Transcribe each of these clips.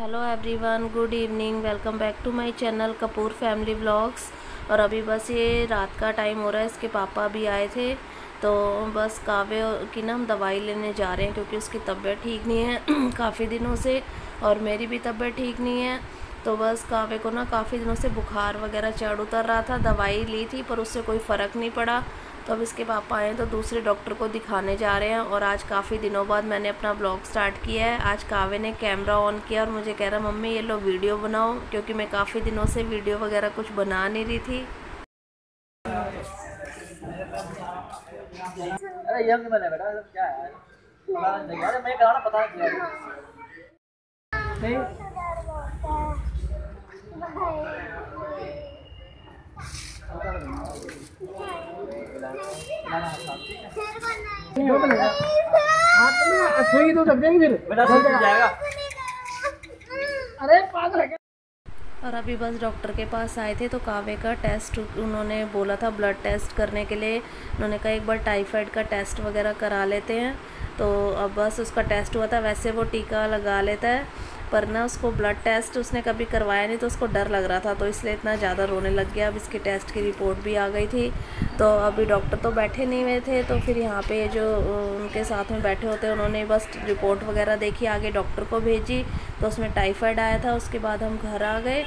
Hello everyone good evening welcome back to my channel Kapoor family vlogs और अभी बस ये रात का टाइम हो रहा है, इसके पापा भी आए थे। तो बस काव्य की ना हम दवाई लेने जा रहे हैं, क्योंकि उसकी तबीयत ठीक नहीं है काफ़ी दिनों से, और मेरी भी तबीयत ठीक नहीं है। तो बस काव्य को ना काफ़ी दिनों से बुखार वगैरह चढ़ उतर रहा था, दवाई ली थी, पर उससे कोई फ़र्क नहीं पड़ा। तो अब इसके पापा आए हैं तो दूसरे डॉक्टर को दिखाने जा रहे हैं और आज काफ़ी दिनों बाद मैंने अपना ब्लॉग स्टार्ट किया है। आज काव्य ने कैमरा ऑन किया और मुझे कह रहा मम्मी ये लो वीडियो बनाओ क्योंकि मैं काफ़ी दिनों से वीडियो वगैरह कुछ बना नहीं रही थी। अरे बेटा क्या है? मैं कराना पता नहीं। और अभी बस डॉक्टर के पास आए थे तो कावे का टेस्ट उन्होंने बोला था ब्लड टेस्ट करने के लिए। उन्होंने कहा, एक बार टाइफाइड का टेस्ट वगैरह करा लेते हैं। तो अब बस उसका टेस्ट हुआ था, वैसे वो टीका लगा लेता है। पर ना उसको ब्लड टेस्ट उसने कभी करवाया नहीं तो उसको डर लग रहा था तो इसलिए इतना ज़्यादा रोने लग गया। अब इसके टेस्ट की रिपोर्ट भी आ गई थी। तो अभी डॉक्टर तो बैठे नहीं हुए थे तो फिर यहाँ पे जो उनके साथ में बैठे होते उन्होंने बस रिपोर्ट वगैरह देखी, आगे डॉक्टर को भेजी तो उसमें टाइफाइड आया था, उसके बाद हम घर आ गए।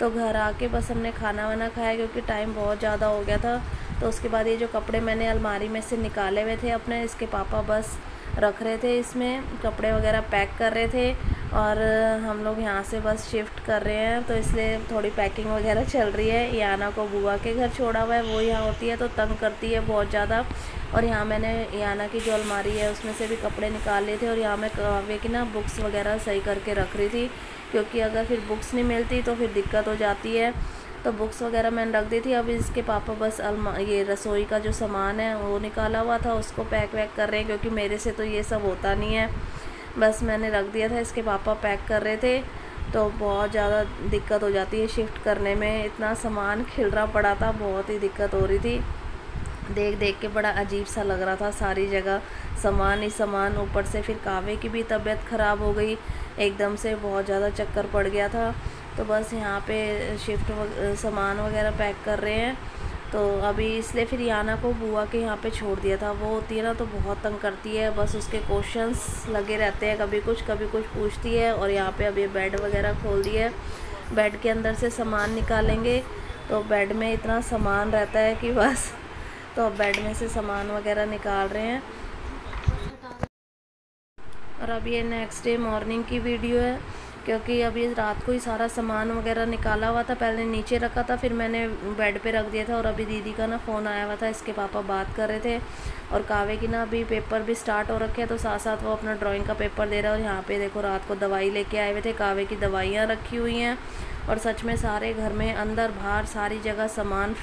तो घर आके बस हमने खाना वाना खाया, क्योंकि टाइम बहुत ज़्यादा हो गया था। तो उसके बाद ये जो कपड़े मैंने अलमारी में से निकाले हुए थे अपने, इसके पापा बस रख रहे थे इसमें, कपड़े वगैरह पैक कर रहे थे। और हम लोग यहाँ से बस शिफ्ट कर रहे हैं तो इसलिए थोड़ी पैकिंग वगैरह चल रही है। याना को बुआ के घर छोड़ा हुआ है, वो यहाँ होती है तो तंग करती है बहुत ज़्यादा। और यहाँ मैंने याना की जो अलमारी है, उसमें से भी कपड़े निकाल लिए थे और यहाँ मैं काव्य की ना बुक्स वगैरह सही करके रख रही थी। क्योंकि अगर फिर बुक्स नहीं मिलती तो फिर दिक्कत हो जाती है। तो बुक्स वगैरह मैंने रख दी थी, अब इसके पापा बस अलमा, ये रसोई का जो सामान है, वो निकाला हुआ था, उसको पैक वैक कर रहे हैं, क्योंकि मेरे से तो ये सब होता नहीं है। बस मैंने रख दिया था, इसके पापा पैक कर रहे थे तो बहुत ज़्यादा दिक्कत हो जाती है शिफ्ट करने में। इतना सामान खिलरा पड़ा था, बहुत ही दिक्कत हो रही थी। देख देख के बड़ा अजीब सा लग रहा था, सारी जगह सामान ही सामान, ऊपर से फिर कावे की भी तबीयत ख़राब हो गई, एकदम से बहुत ज़्यादा चक्कर पड़ गया था। तो बस यहाँ पे शिफ्ट सामान वगैरह पैक कर रहे हैं। तो अभी इसलिए फिर याना को बुआ के यहाँ पे छोड़ दिया था। वो होती है ना तो बहुत तंग करती है, बस उसके क्वेश्चंस लगे रहते हैं, कभी कुछ कभी कुछ पूछती है और यहाँ पे अभी बेड वगैरह खोल दिया है। बेड के अंदर से सामान निकालेंगे तो बेड में इतना सामान रहता है कि बस तो अब बेड में से सामान वगैरह निकाल रहे हैं। और अब ये नेक्स्ट डे मॉर्निंग की वीडियो है। क्योंकि अभी रात को ही सारा सामान वगैरह निकाला हुआ था, पहले नीचे रखा था, फिर मैंने बेड पे रख दिया था और अभी दीदी का ना फ़ोन आया हुआ था, इसके पापा बात कर रहे थे और कावे की ना अभी पेपर भी स्टार्ट हो रखे हैं तो साथ साथ वो अपना ड्राइंग का पेपर दे रहा है और यहाँ पे देखो रात को दवाई लेके आए हुए थे कावे की दवाइयाँ रखी हुई हैं और सच में सारे घर में अंदर, बाहर सारी जगह सामान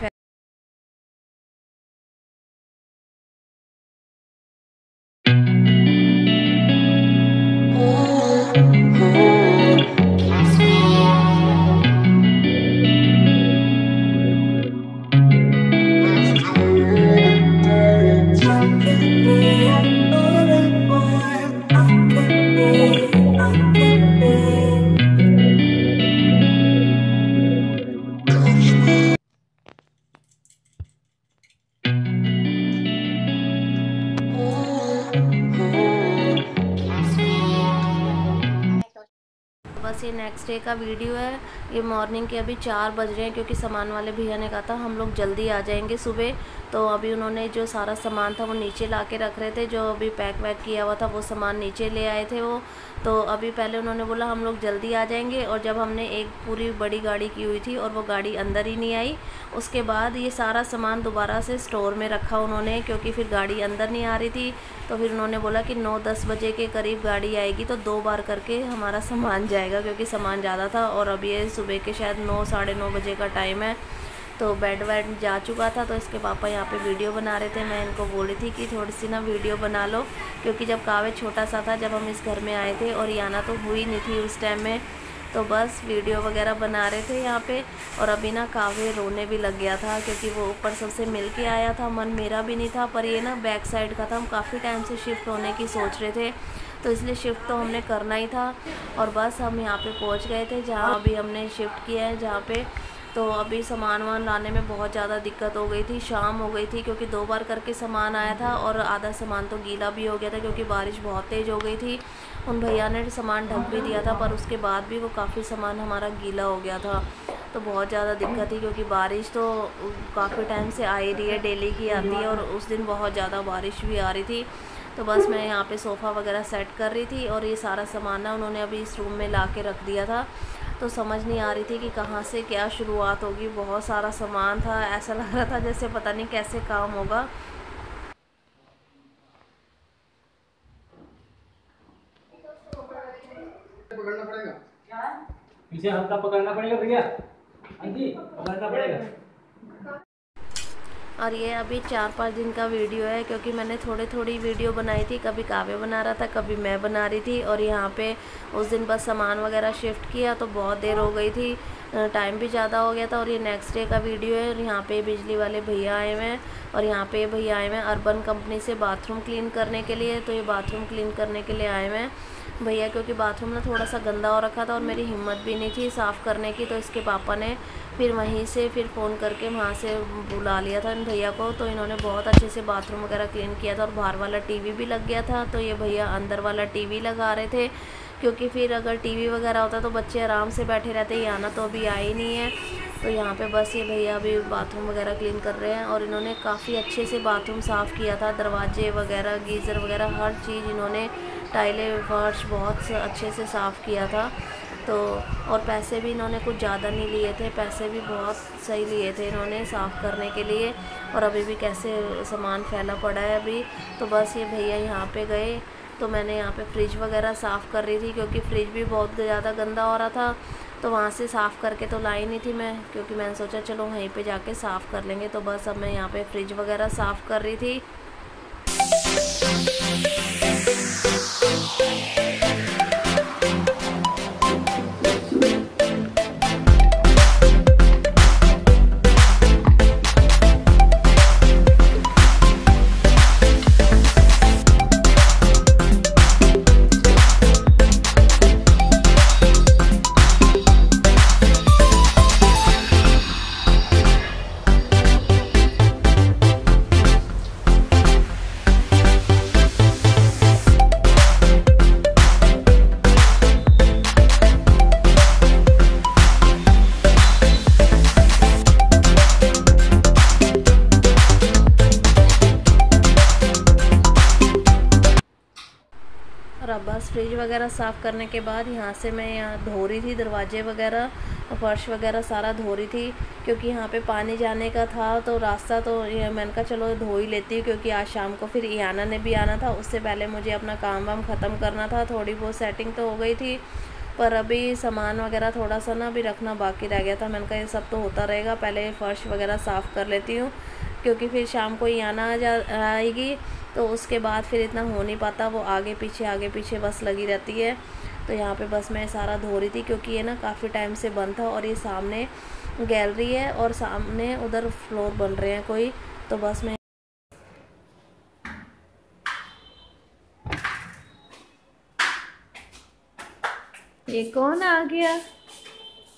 बस ये नेक्स्ट डे का वीडियो है। ये मॉर्निंग के अभी चार बज रहे हैं क्योंकि सामान वाले भैया ने कहा था, हम लोग जल्दी आ जाएँगे सुबह। तो अभी उन्होंने जो सारा सामान था वो नीचे ला के रख रहे थे, जो अभी पैक वैक किया हुआ था, वो सामान नीचे ले आए थे वो। तो अभी पहले उन्होंने बोला, हम लोग जल्दी आ जाएँगे। और जब हमने एक पूरी बड़ी गाड़ी की हुई थी और वो गाड़ी अंदर ही नहीं आई, उसके बाद ये सारा सामान दोबारा से स्टोर में रखा उन्होंने, क्योंकि फिर गाड़ी अंदर नहीं आ रही थी। तो फिर उन्होंने बोला कि नौ दस बजे के करीब गाड़ी आएगी तो दो बार करके हमारा सामान जाएगा। क्योंकि सामान ज़्यादा था और अब ये सुबह के शायद नौ, साढ़े नौ बजे का टाइम है तो बेड वेड जा चुका था तो इसके पापा यहाँ पे वीडियो बना रहे थे। मैं इनको बोली थी कि थोड़ी सी ना वीडियो बना लो, क्योंकि जब कावे छोटा सा था, जब हम इस घर में आए थे, और याना तो हुई नहीं थी उस टाइम में तो बस वीडियो वगैरह बना रहे थे यहाँ पे और अभी ना कावे रोने भी लग गया था क्योंकि वो ऊपर सबसे मिल के आया था, मन मेरा भी नहीं था, पर ये ना बैक साइड का था। हम काफ़ी टाइम से शिफ्ट होने की सोच रहे थे तो इसलिए शिफ्ट तो हमने करना ही था और बस हम यहाँ पे पहुँच गए थे जहाँ अभी हमने शिफ्ट किया है, जहाँ पे तो अभी सामान वामान लाने में बहुत ज़्यादा दिक्कत हो गई थी, शाम हो गई थी क्योंकि दो बार करके सामान आया था और आधा सामान तो गीला भी हो गया था क्योंकि बारिश बहुत तेज़ हो गई थी। उन भैया ने सामान ढक भी दिया था, पर उसके बाद भी वो काफ़ी सामान हमारा गीला हो गया था। तो बहुत ज़्यादा दिक्कत थी, क्योंकि बारिश तो काफ़ी टाइम से आ ही रही है, डेली की आती है, और उस दिन बहुत ज़्यादा बारिश भी आ रही थी। तो बस मैं यहाँ पे सोफ़ा वगैरह सेट कर रही थी, और ये सारा सामान ना उन्होंने अभी इस रूम में ला के रख दिया था। तो समझ नहीं आ रही थी कि कहाँ से क्या शुरुआत होगी। बहुत सारा सामान था, ऐसा लग रहा था जैसे पता नहीं कैसे काम होगा। पीछे हल्का पकड़ना पड़ेगा भैया। हाँ जी, पकड़ना पड़ेगा। और ये अभी चार पाँच दिन का वीडियो है, क्योंकि मैंने थोड़ी थोड़ी वीडियो बनाई थी, कभी काव्य बना रहा था, कभी मैं बना रही थी, और यहाँ पे उस दिन बस सामान वगैरह शिफ्ट किया तो बहुत देर हो गई थी। टाइम भी ज़्यादा हो गया था और ये नेक्स्ट डे का वीडियो है और यहाँ पे बिजली वाले भैया आए हुए हैं और यहाँ पे भैया आए हुए हैं अर्बन कंपनी से बाथरूम क्लीन करने के लिए तो ये बाथरूम क्लीन करने के लिए आए हुए हैं। भैया, क्योंकि बाथरूम ना थोड़ा सा गंदा हो रखा था और मेरी हिम्मत भी नहीं थी साफ़ करने की तो इसके पापा ने फिर वहीं से फिर फ़ोन करके वहाँ से बुला लिया था इन भैया को। तो इन्होंने बहुत अच्छे से बाथरूम वगैरह क्लीन किया था और बाहर वाला टीवी भी लग गया था तो ये भैया अंदर वाला टीवी लगा रहे थे। क्योंकि फिर अगर टीवी वगैरह होता तो बच्चे आराम से बैठे रहते, ये आना तो अभी आए नहीं है। तो यहाँ पे बस ये भैया अभी बाथरूम वगैरह क्लीन कर रहे हैं और इन्होंने काफ़ी अच्छे से बाथरूम साफ़ किया था। दरवाजे वगैरह, गीज़र वगैरह, हर चीज़ इन्होंने टाइलें फर्श बहुत अच्छे से साफ़ किया था। तो और पैसे भी इन्होंने कुछ ज़्यादा नहीं लिए थे, पैसे भी बहुत सही लिए थे इन्होंने साफ़ करने के लिए। और अभी भी कैसे सामान फैला पड़ा है अभी। तो बस ये भैया यहाँ पे गए। तो मैंने यहाँ पे फ्रिज वगैरह साफ़ कर रही थी क्योंकि फ्रिज भी बहुत ज़्यादा गंदा हो रहा था। तो वहाँ से साफ़ करके तो लाई नहीं थी मैं, क्योंकि मैंने सोचा चलो वहीं पे जाके साफ़ कर लेंगे। तो बस अब मैं यहाँ पे फ्रिज वगैरह साफ़ कर रही थी। वगैरह साफ़ करने के बाद यहाँ से मैं यहाँ धो रही थी, दरवाजे वगैरह फर्श वगैरह सारा धो रही थी, क्योंकि यहाँ पे पानी जाने का था तो रास्ता तो मैंने कहा चलो धो ही लेती हूँ, क्योंकि आज शाम को फिर ईना ने भी आना था, उससे पहले मुझे अपना काम वाम ख़त्म करना था, थोड़ी बहुत सेटिंग तो हो गई थी, पर अभी सामान वगैरह थोड़ा सा ना अभी रखना बाकी रह गया था, मैंने कहा ये सब तो होता रहेगा, पहले फ़र्श वगैरह साफ़ कर लेती हूँ, क्योंकि फिर शाम को ईना आ जा, आएगी तो उसके बाद फिर इतना हो नहीं पाता वो आगे पीछे आगे पीछे बस लगी रहती है। तो यहाँ पे बस मैं सारा धो रही थी क्योंकि ये ना काफ़ी टाइम से बंद था और ये सामने गैलरी है और सामने उधर फ्लोर बन रहे हैं कोई तो बस मैं ये कौन आ गया?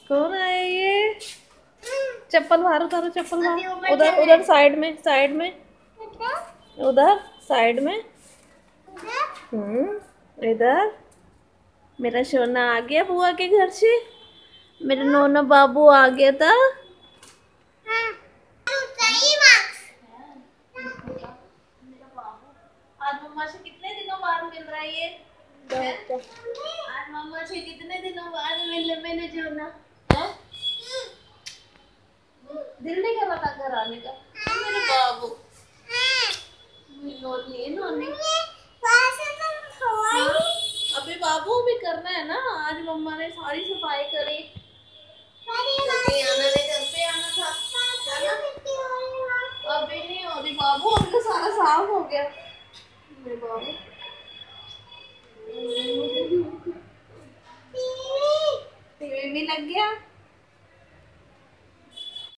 कौन आया ये? चप्पल बाहर उतारो चप्पल बाहर उधर उधर साइड में साइड में। उधर। साइड में। हम्म इधर। मेरा सोना आ गया बुआ के घर से। मेरा नोना बाबू आ गया था। आज मम्मा से कितने दिनों बाद मिल रहा है ये? आज मम्मा से कितने दिनों बाद मिल मैंने जो ना दिल नहीं कर रहा था घर आने का। मेरे बाबू। अभी बाबू भी करना है ना। आज मम्मा ने सारी सफ़ाई करी।